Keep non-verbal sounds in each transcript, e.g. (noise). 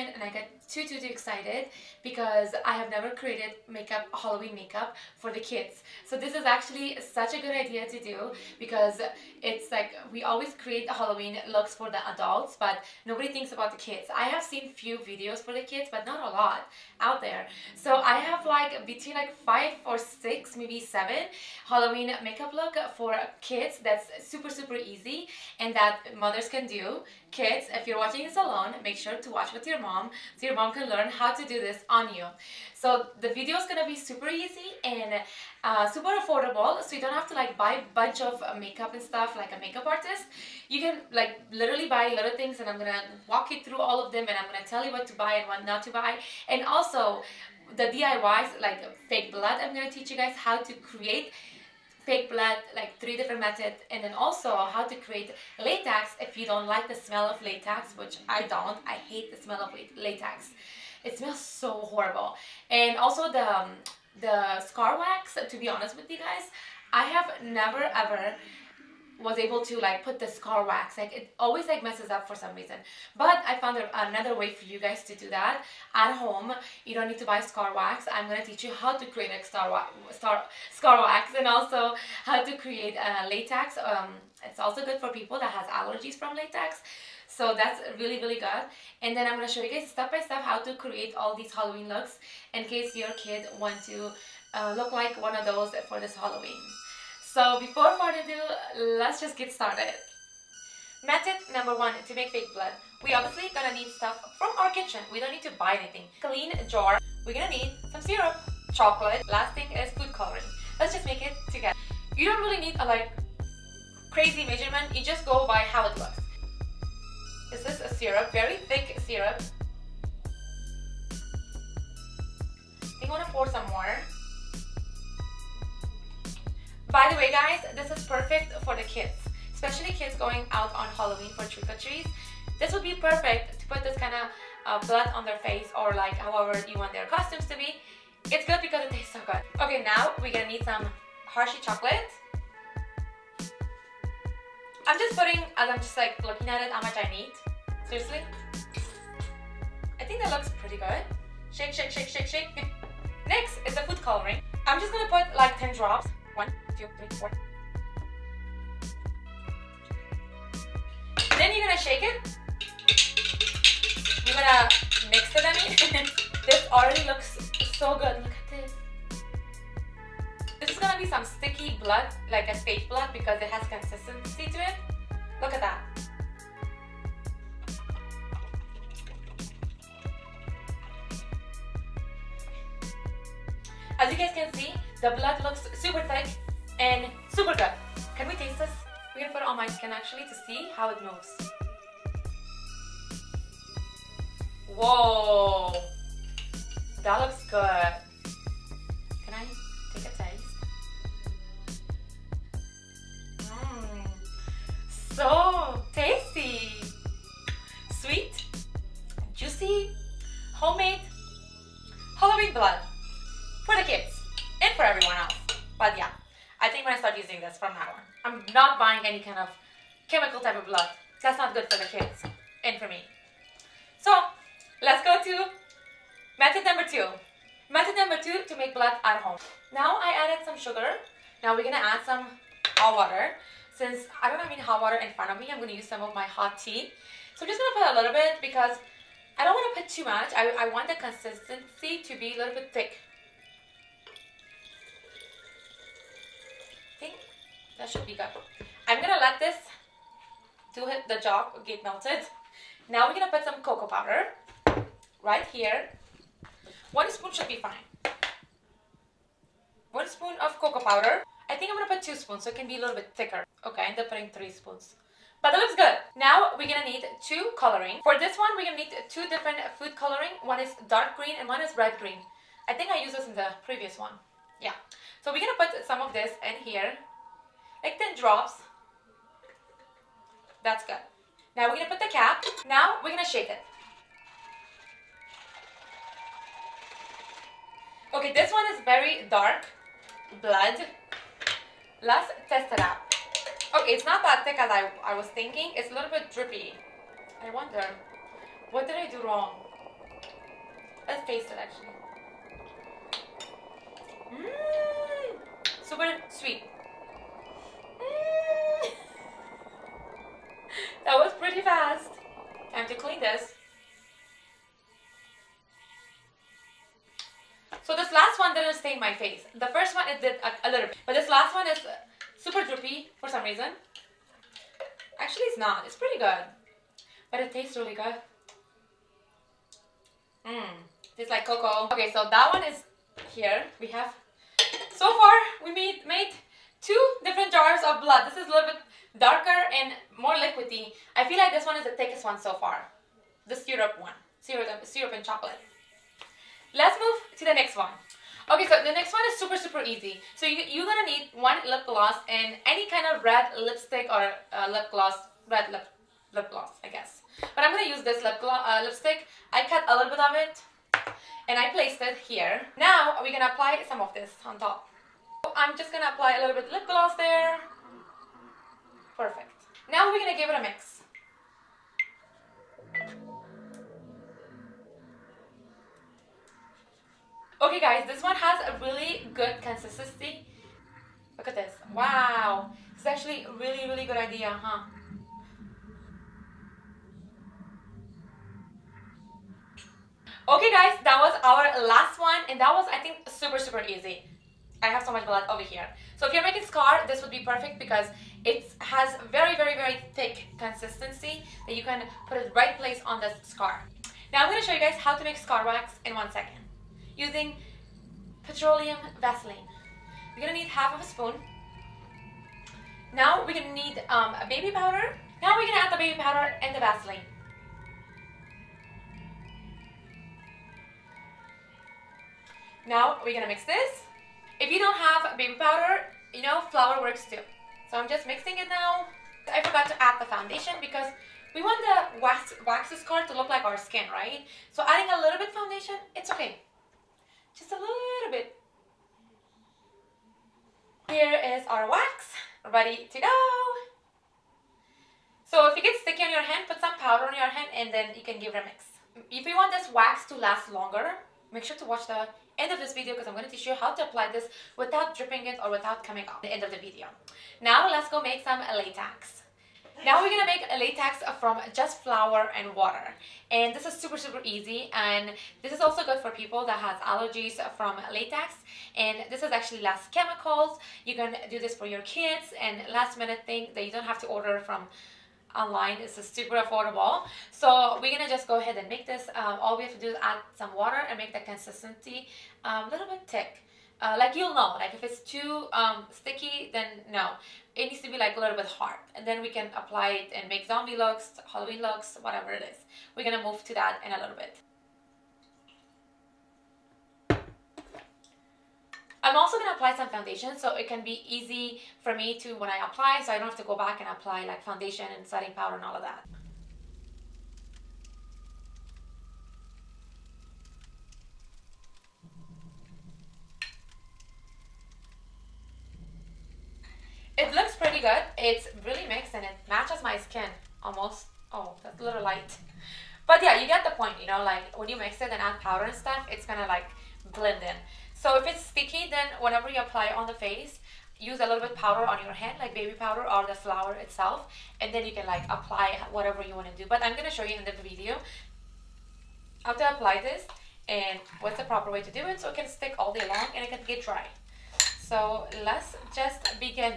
comment and I got too too too excited because I have never created makeup, Halloween makeup for the kids. So this is actually such a good idea to do because it's like we always create Halloween looks for the adults but nobody thinks about the kids. I have seen few videos for the kids but not a lot out there. So I have like between like five or six, maybe seven Halloween makeup look for kids that's super super easy and that mothers can do. Kids, if you're watching this alone, make sure to watch with your mom so your mom can learn how to do this on you. So the video is gonna be super easy and uh, super affordable so you don't have to like buy a bunch of makeup and stuff like a makeup artist. You can like literally buy little things and I'm gonna walk you through all of them and I'm gonna tell you what to buy and what not to buy. And also the DIYs like fake blood, I'm gonna teach you guys how to create fake blood, like three different methods, and then also how to create latex if you don't like the smell of latex, which I don't. I hate the smell of latex. It smells so horrible. And also the, um, the scar wax, to be honest with you guys, I have never ever was able to like put the scar wax. Like it always like messes up for some reason. But I found another way for you guys to do that. At home you don't need to buy scar wax. I'm gonna teach you how to create a star, wa star scar wax and also how to create a latex. Um, it's also good for people that has allergies from latex so that's really really good and then I'm gonna show you guys step by step how to create all these Halloween looks in case your kid want to uh, look like one of those for this Halloween so before further ado, let's just get started. Method number one to make fake blood. We obviously gonna need stuff from our kitchen. We don't need to buy anything. Clean jar. We're gonna need some syrup, chocolate. Last thing is food coloring. Let's just make it together. You don't really need a like crazy measurement. You just go by how it looks. This a syrup, very thick syrup. I think I wanna pour some more. By the way guys, this is perfect for the kids, especially kids going out on Halloween for trick-or-treats. This would be perfect to put this kind of uh, blood on their face or like however you want their costumes to be. It's good because it tastes so good. Okay, now we're gonna need some Hershey chocolate. I'm just putting, as I'm just like looking at it, how much I need. Seriously. I think that looks pretty good. Shake, shake, shake, shake, shake. (laughs) Next is the food coloring. I'm just gonna put like 10 drops. One, two, three, four. Then you're gonna shake it. You're gonna mix it, I mean. (laughs) this already looks so good. Look is gonna be some sticky blood, like a fake blood because it has consistency to it. Look at that. As you guys can see, the blood looks super thick and super good. Can we taste this? We're gonna put it on my skin actually to see how it moves. Whoa, that looks good. Can I so tasty. Sweet, juicy, homemade, Halloween blood for the kids and for everyone else. But yeah, I think I'm gonna start using this from now on. I'm not buying any kind of chemical type of blood. That's not good for the kids and for me. So let's go to method number two. Method number two to make blood at home. Now I added some sugar. Now we're gonna add some hot water. Since I don't have any hot water in front of me, I'm gonna use some of my hot tea. So I'm just gonna put a little bit because I don't want to put too much. I, I want the consistency to be a little bit thick. I think that should be good. I'm gonna let this do the job get melted. Now we're gonna put some cocoa powder right here. One spoon should be fine. One spoon of cocoa powder. I think I'm gonna put two spoons so it can be a little bit thicker. Okay, I end up putting three spoons. But it looks good. Now we're gonna need two coloring. For this one, we're gonna need two different food coloring. One is dark green and one is red green. I think I used this in the previous one. Yeah. So we're gonna put some of this in here like 10 drops. That's good. Now we're gonna put the cap. Now we're gonna shake it. Okay, this one is very dark blood. Let's test it out. Okay, it's not that thick as I, I was thinking. It's a little bit drippy. I wonder, what did I do wrong? Let's taste it actually. Mmm, super sweet. Mm. (laughs) that was pretty fast. Time to clean this. So this last one didn't stain my face. The first one it did a, a little bit. But this last one is super droopy for some reason. Actually it's not. It's pretty good. But it tastes really good. Mmm. Tastes like cocoa. Okay, so that one is here. We have, so far we made, made two different jars of blood. This is a little bit darker and more liquidy. I feel like this one is the thickest one so far. The syrup one. Syrup, syrup and chocolate. Let's move to the next one. Okay, so the next one is super, super easy. So you, you're gonna need one lip gloss and any kind of red lipstick or uh, lip gloss, red lip, lip gloss, I guess. But I'm gonna use this lip gloss, uh, lipstick. I cut a little bit of it and I placed it here. Now we're gonna apply some of this on top. I'm just gonna apply a little bit lip gloss there. Perfect. Now we're gonna give it a mix. Okay guys, this one has a really good consistency. Look at this. Wow. It's actually a really, really good idea, huh? Okay guys, that was our last one and that was I think super super easy. I have so much blood over here. So if you're making scar, this would be perfect because it has very very very thick consistency that you can put it right place on the scar. Now I'm going to show you guys how to make scar wax in one second using petroleum Vaseline. We're gonna need half of a spoon. Now we're gonna need um, a baby powder. Now we're gonna add the baby powder and the Vaseline. Now we're gonna mix this. If you don't have baby powder, you know, flour works too. So I'm just mixing it now. I forgot to add the foundation because we want the wax, wax scar to look like our skin, right? So adding a little bit foundation, it's okay. Just a little bit. Here is our wax, ready to go. So if it gets sticky on your hand, put some powder on your hand and then you can give it a mix. If you want this wax to last longer, make sure to watch the end of this video because I'm going to teach you how to apply this without dripping it or without coming off the end of the video. Now let's go make some latex. Now we're gonna make a latex from just flour and water. And this is super, super easy. And this is also good for people that has allergies from latex. And this is actually less chemicals. You can do this for your kids and last minute thing that you don't have to order from online. Is super affordable. So we're gonna just go ahead and make this. Um, all we have to do is add some water and make the consistency um, a little bit thick. Uh, like you'll know, like if it's too um, sticky, then no. It needs to be like a little bit hard. And then we can apply it and make zombie looks, Halloween looks, whatever it is. We're gonna move to that in a little bit. I'm also going to apply some foundation so it can be easy for me to when I apply so I don't have to go back and apply like foundation and setting powder and all of that. It looks pretty good. It's really mixed and it matches my skin almost. Oh, that's a little light. But yeah, you get the point, you know, like when you mix it and add powder and stuff, it's gonna like blend in. So if it's sticky, then whenever you apply it on the face, use a little bit powder on your hand, like baby powder or the flour itself, and then you can like apply whatever you want to do. But I'm gonna show you in the video how to apply this and what's the proper way to do it so it can stick all day long and it can get dry. So let's just begin.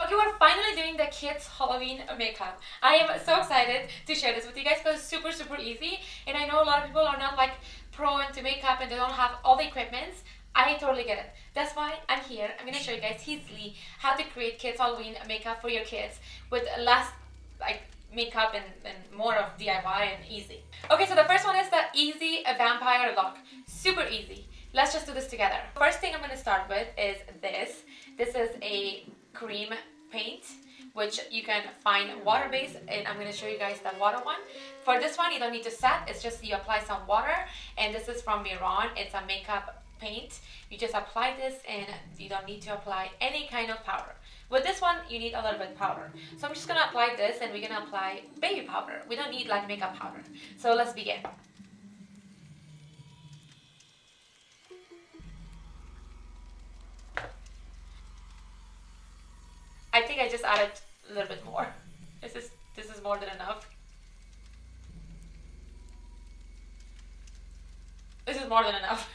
Okay, we're finally doing the kids Halloween makeup. I am so excited to share this with you guys because it's super, super easy. And I know a lot of people are not like pro into makeup and they don't have all the equipments. I totally get it. That's why I'm here. I'm gonna show you guys easily how to create kids Halloween makeup for your kids with less like makeup and, and more of DIY and easy. Okay, so the first one is the easy vampire look. Super easy. Let's just do this together. First thing I'm gonna start with is this. This is a cream paint which you can find water-based and I'm going to show you guys the water one. For this one you don't need to set, it's just you apply some water and this is from Mehron. It's a makeup paint. You just apply this and you don't need to apply any kind of powder. With this one, you need a little bit powder. So I'm just gonna apply this and we're gonna apply baby powder. We don't need like makeup powder. So let's begin. I think I just added a little bit more. This is this is more than enough. This is more than enough.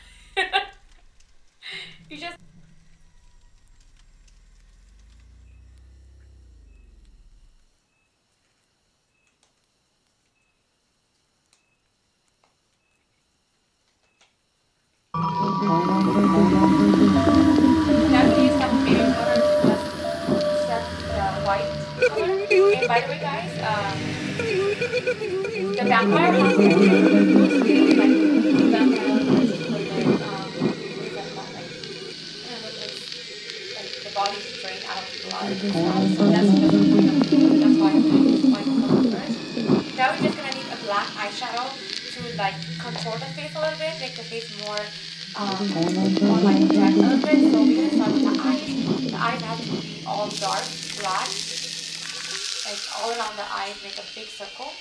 All around the eyes, make a big circle.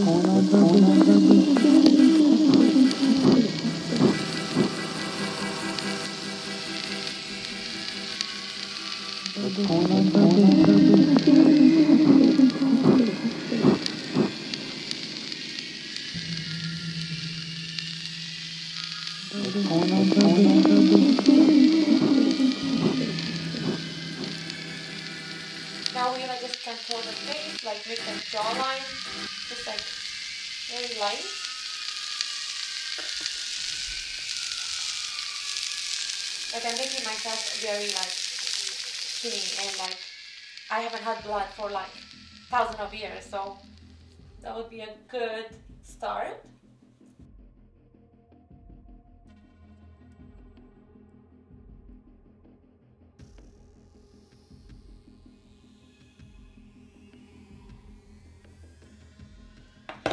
Now blood for like thousands of years, so that would be a good start.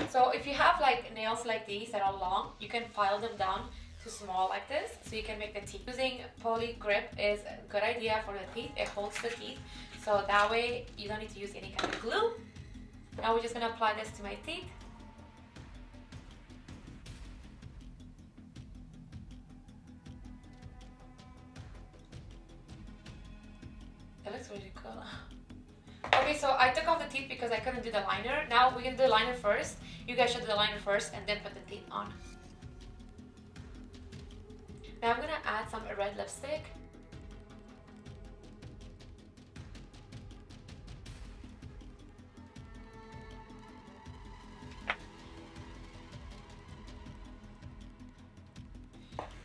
So if you have like nails like these that are long, you can file them down to small like this so you can make the teeth. Using Poligrip is a good idea for the teeth. It holds the teeth so that way you don't need to use any kind of glue. Now we're just gonna apply this to my teeth. It looks really cool. (laughs) Okay, so I took off the teeth because I couldn't do the liner. Now we can do the liner first. You guys should do the liner first and then put the teeth on. Now I'm gonna add some red lipstick.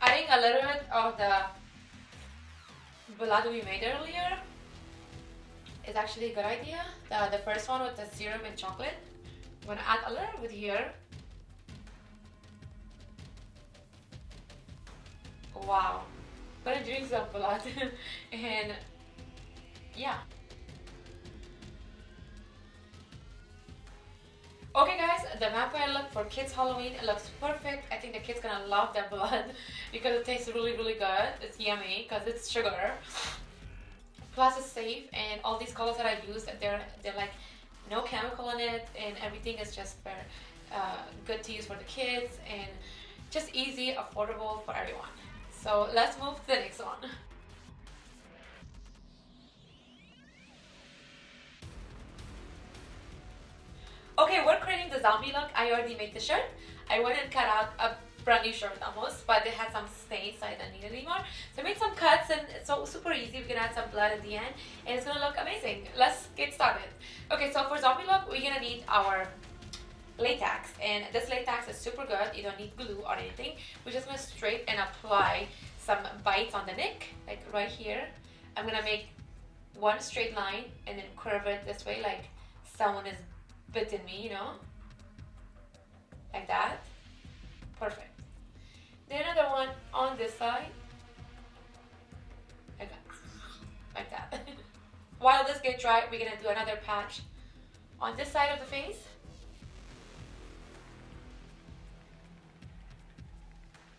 Adding a little bit of the blood we made earlier is actually a good idea. The, the first one with the serum and chocolate. I'm gonna add a little bit here. Wow. Gonna drink some blood and yeah. Okay guys, the vampire look for kids Halloween looks perfect. I think the kids gonna love that blood (laughs) because it tastes really really good. It's yummy because it's sugar. Plus it's safe and all these colors that I used, they're, they're like no chemical in it and everything is just very uh, good to use for the kids and just easy, affordable for everyone. So let's move to the next one. Okay, we're creating the zombie look. I already made the shirt. I went and cut out a brand new shirt almost, but it had some stains, so I don't need it anymore. So I made some cuts and it's so super easy. We're gonna add some blood at the end and it's gonna look amazing. Let's get started. Okay, so for zombie look, we're gonna need our latex and this latex is super good. You don't need glue or anything. We're just gonna straight and apply some bites on the neck, like right here. I'm gonna make one straight line and then curve it this way like someone is bitten me, you know? Like that. Perfect. Then another one on this side. Like that. Like that. (laughs) While this gets dry, we're gonna do another patch on this side of the face.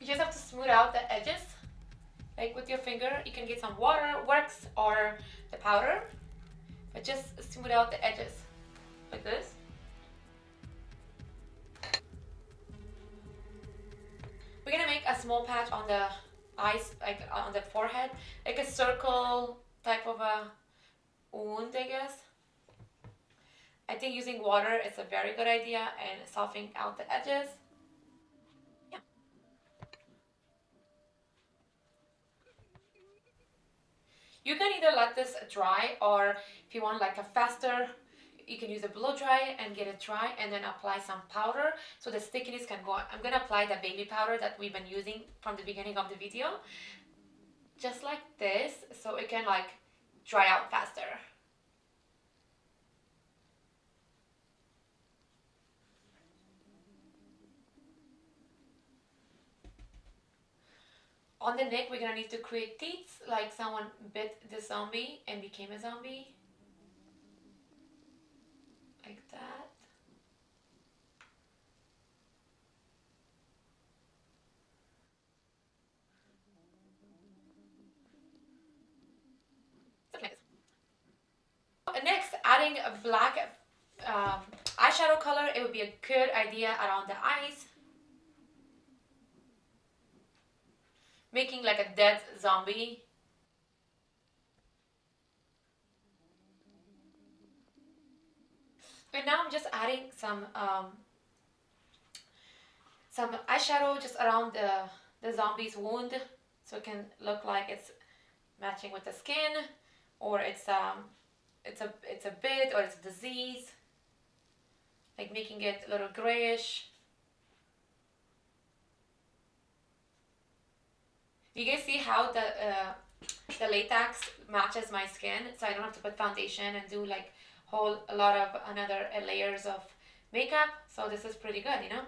You just have to smooth out the edges. Like with your finger, you can get some water, works, or the powder. But just smooth out the edges, like this. We're gonna make a small patch on the eyes, like uh, on the forehead, like a circle type of a wound, I guess. I think using water is a very good idea and softening out the edges. You can either let this dry or if you want like a faster you can use a blow dry and get it dry and then apply some powder. So the stickiness can go I'm gonna apply the baby powder that we've been using from the beginning of the video. Just like this so it can like dry out faster on the neck we're gonna need to create teeth like someone bit the zombie and became a zombie. Like that. Next adding a black um, eyeshadow color. It would be a good idea around the eyes making like a dead zombie. And now I'm just adding some um, some eyeshadow just around the, the zombie's wound. So it can look like it's matching with the skin or it's um it's a it's a bit or it's a disease. Like making it a little grayish You guys see how the uh, the latex matches my skin, so I don't have to put foundation and do like whole a lot of another uh, layers of makeup. So this is pretty good, you know.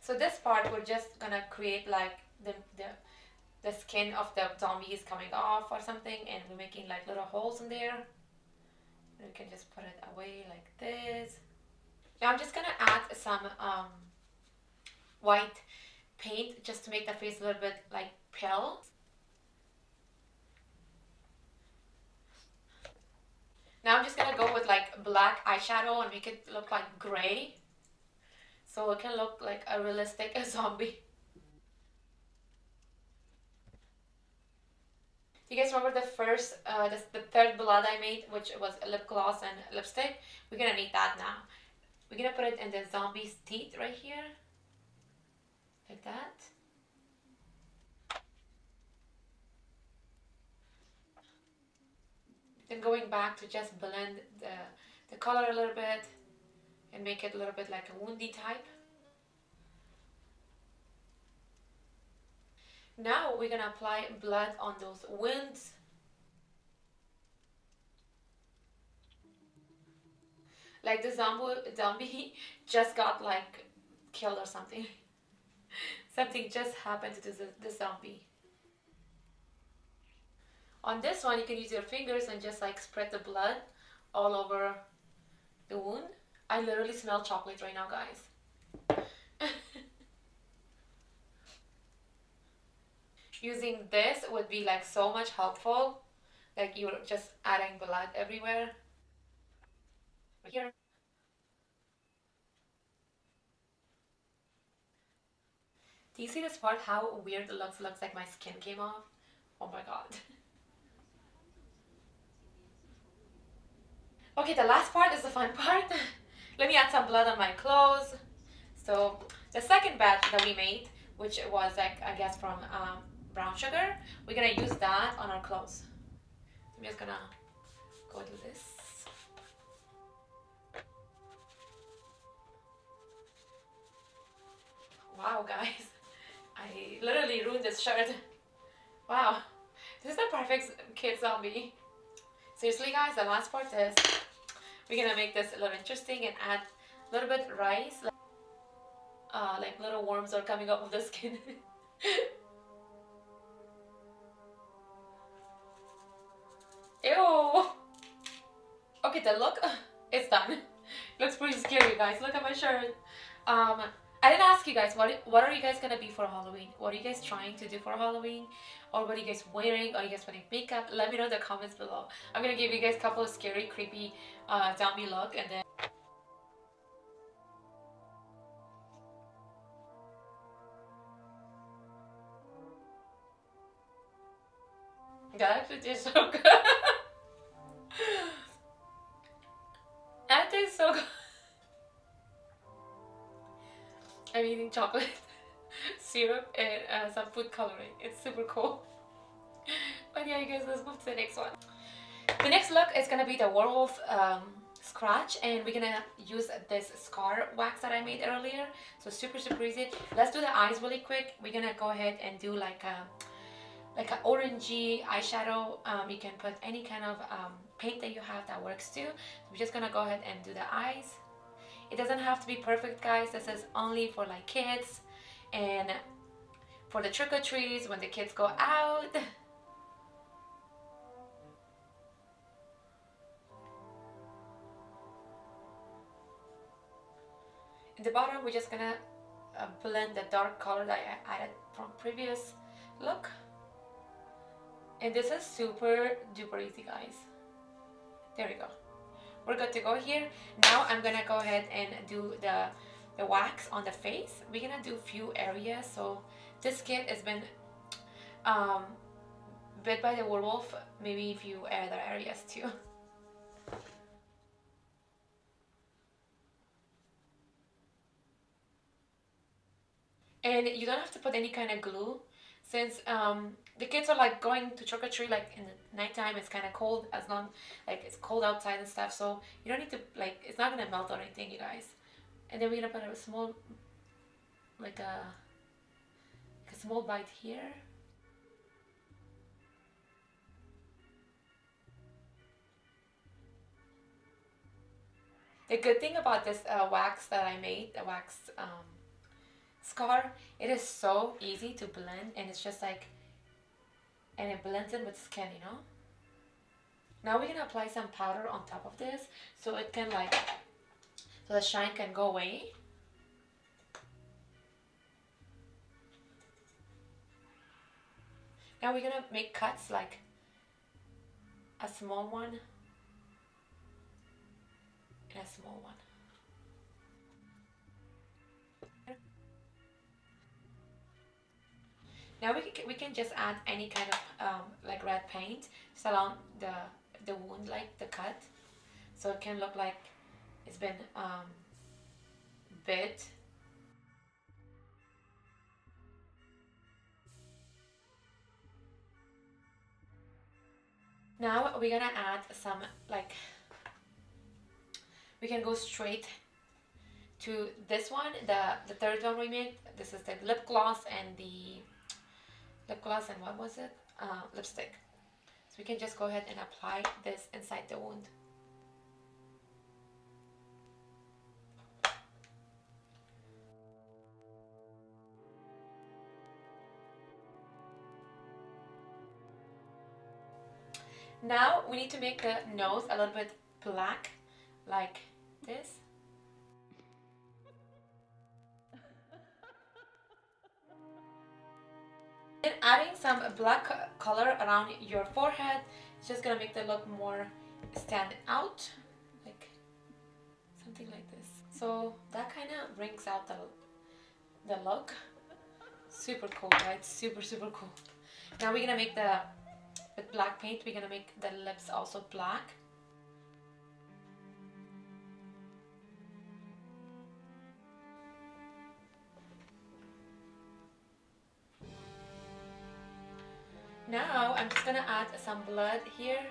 So this part we're just gonna create like the the the skin of the zombie is coming off or something and we're making like little holes in there. We can just put it away like this. Now I'm just gonna add some um, white paint just to make the face a little bit like pale. Now I'm just gonna go with like black eyeshadow and make it look like gray. So it can look like a realistic (laughs) zombie. Do you guys remember the first, uh, the, the third blood I made, which was lip gloss and lipstick? We're gonna need that now. We're gonna put it in the zombie's teeth right here. Like that. Then going back to just blend the, the color a little bit and make it a little bit like a woundy type. Now we're gonna apply blood on those wounds Like the zombie, zombie (laughs) just got like killed or something. (laughs) something just happened to the, the zombie. On this one, you can use your fingers and just like spread the blood all over the wound. I literally smell chocolate right now, guys. (laughs) Using this would be like so much helpful. Like you're just adding blood everywhere here. Do you see this part, how weird it looks? Looks like my skin came off. Oh my god. okay, the last part is the fun (laughs) part. Let me add some blood on my clothes. So the second batch that we made, which was like, I guess from um, brown sugar, we're gonna use that on our clothes. I'm just gonna go do this. Wow, guys. (laughs) I literally ruined this shirt. Wow. This is the perfect kid zombie. Seriously, guys, the last part is we're gonna make this a little interesting and add a little bit rice. Like, uh, like little worms are coming up of the (laughs) skin. Ew. Okay, the look. (laughs) it's done. Looks pretty scary, guys. Look at my shirt. Um, I didn't ask you guys what what are you guys gonna be for Halloween? What are you guys trying to do for Halloween? Or what are you guys wearing? Are you guys putting makeup? Let me know in the comments below. I'm gonna give you guys a couple of scary, creepy uh, zombie look and then That actually tastes so uh, some food coloring. It's super cool. (laughs) But yeah, you guys, let's move to the next one. The next look is gonna be the werewolf um, scratch and we're gonna use this scar wax that I made earlier. So super, super easy. Let's do the eyes really quick. We're gonna go ahead and do like a like an orangey eyeshadow. Um, you can put any kind of um, paint that you have that works too. So we're just gonna go ahead and do the eyes. It doesn't have to be perfect guys. This is only for like kids and for the trick-or-treats when the kids go out. In the bottom we're just gonna uh, blend the dark color that I added from previous look. And this is super duper easy guys. There we go we're good to go here now i'm gonna go ahead and do the the wax on the face we're gonna do few areas so this kid has been um bit by the werewolf maybe a few other areas too. And you don't have to put any kind of glue since um, the kids are like going to trick or treat like in the nighttime it's kind of cold as long like it's cold outside and stuff so you don't need to like it's not gonna melt or anything you guys. And then we're gonna put a small like a, like a small bite here. The good thing about this uh, wax that I made the wax um, scar it is so easy to blend and it's just like and it blends in with skin you know? Now we're gonna apply some powder on top of this so it can like so the shine can go away now we're gonna make cuts like a small one and a small one Now we can, we can just add any kind of um, like red paint just along the, the wound, like the cut. So it can look like it's been um, bit. Now we're gonna add some like, we can go straight to this one, the, the third one we made. This is the lip gloss and the lip gloss and what was it? Uh, lipstick. So we can just go ahead and apply this inside the wound. Now we need to make the nose a little bit black like this. Then adding some black color around your forehead, it's just gonna make the look more stand out, like something like this. So that kind of brings out the, the look. Super cool, right? Super, super cool. Now we're gonna make the, with black paint, we're gonna make the lips also black. Now I'm just gonna add some blood here.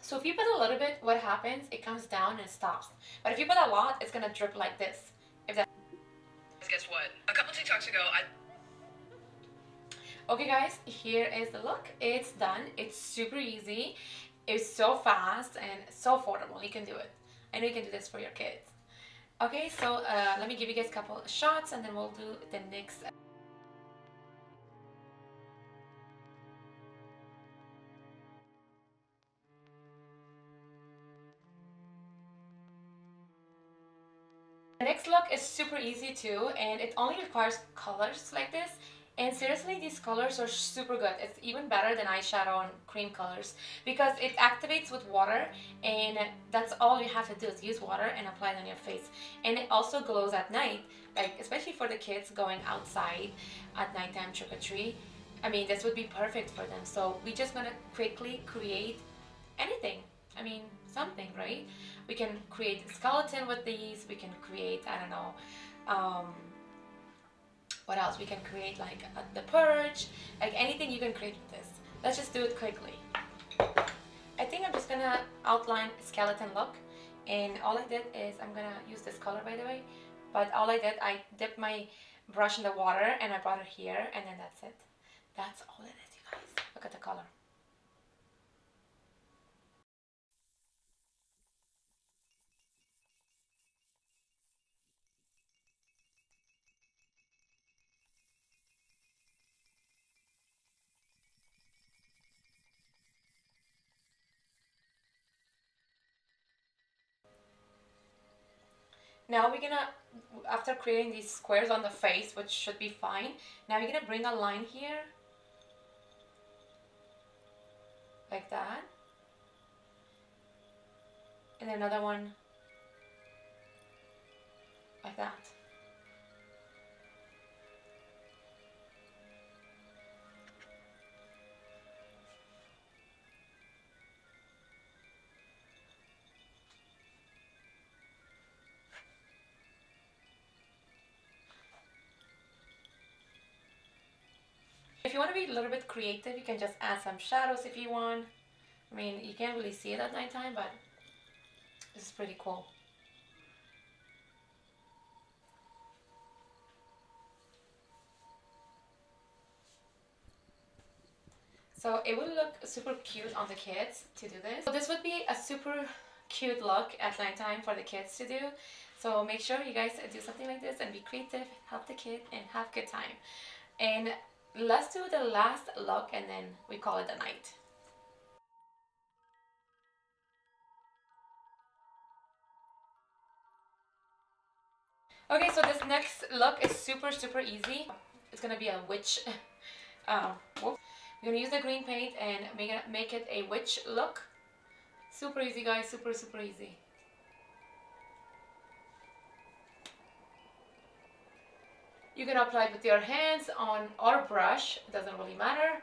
So if you put a little bit, what happens? It comes down and stops. But if you put a lot, it's gonna drip like this. If that Guess what? A couple TikToks ago, I Okay guys, here is the look. It's done. It's super easy. It's so fast and so affordable. You can do it. I know you can do this for your kids. Okay, so uh, let me give you guys a couple shots and then we'll do the next is super easy too and it only requires colors like this. And seriously these colors are super good. It's even better than eyeshadow and cream colors because it activates with water and that's all you have to do is use water and apply it on your face. And it also glows at night like especially for the kids going outside at nighttime trick-or-treat. I mean this would be perfect for them. So we're just gonna quickly create anything. I mean something right we can create a skeleton with these we can create I don't know um, what else? We can create like the purge like anything you can create with this. Let's just do it quickly. I think I'm just gonna outline skeleton look and all I did is I'm gonna use this color by the way but all I did I dipped my brush in the water and I brought it here and then that's it. That's all it is you guys. Look at the color Now we're gonna, after creating these squares on the face, which should be fine, now we're gonna bring a line here, like that, and another one. Like that. You want to be a little bit creative, you can just add some shadows if you want. I mean, you can't really see it at nighttime, but this is pretty cool. So it would look super cute on the kids to do this. So this would be a super cute look at nighttime for the kids to do. So make sure you guys do something like this and be creative, help the kid, and have a good time. And let's do the last look and then we call it a night. Okay, so this next look is super, super easy. It's gonna be a witch. (laughs) um, we're gonna use the green paint and make it, make it a witch look. Super easy, guys. Super, super easy. You can apply it with your hands on or brush, it doesn't really matter.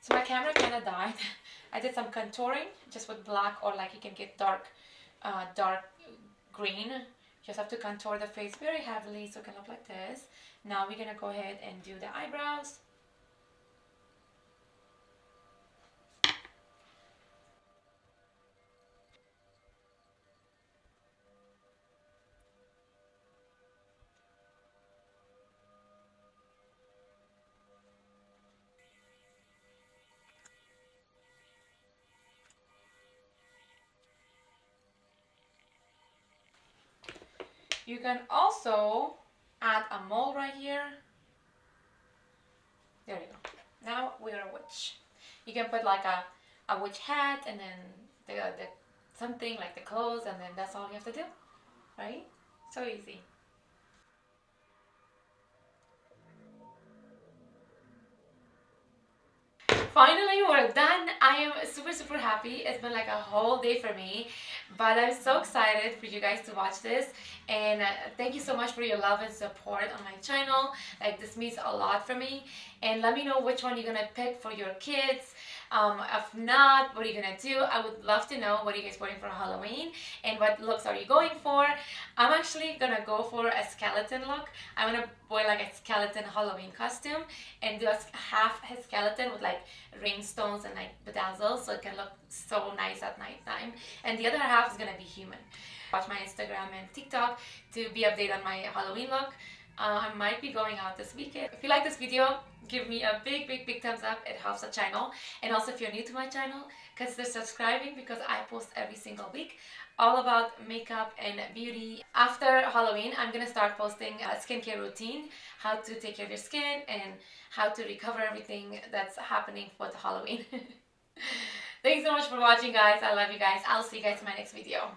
So my camera kind of died. (laughs) I did some contouring just with black or like you can get dark, uh, dark green. Just have to contour the face very heavily so it can look like this. Now we're gonna go ahead and do the eyebrows. You can also add a mole right here. There you go. Now we're a witch. You can put like a, a witch hat and then the, the something like the clothes and then that's all you have to do. Right? So easy. Finally we're done. I am super super happy. It's been like a whole day for me but i'm so excited for you guys to watch this and uh, thank you so much for your love and support on my channel. Like this means a lot for me and let me know which one you're gonna pick for your kids um, if not, what are you gonna do? I would love to know what are you guys wearing for Halloween and what looks are you going for. I'm actually gonna go for a skeleton look. I'm gonna wear like a skeleton Halloween costume and do a half his skeleton with like rhinestones and like bedazzles so it can look so nice at night time. And the other half is gonna be human. Watch my Instagram and TikTok to be updated on my Halloween look Uh, I might be going out this weekend. If you like this video, give me a big, big, big thumbs up. It helps the channel. And also if you're new to my channel, consider subscribing because I post every single week all about makeup and beauty. After Halloween, I'm gonna start posting a skincare routine, how to take care of your skin and how to recover everything that's happening for the Halloween. (laughs) Thanks so much for watching guys. I love you guys. I'll see you guys in my next video.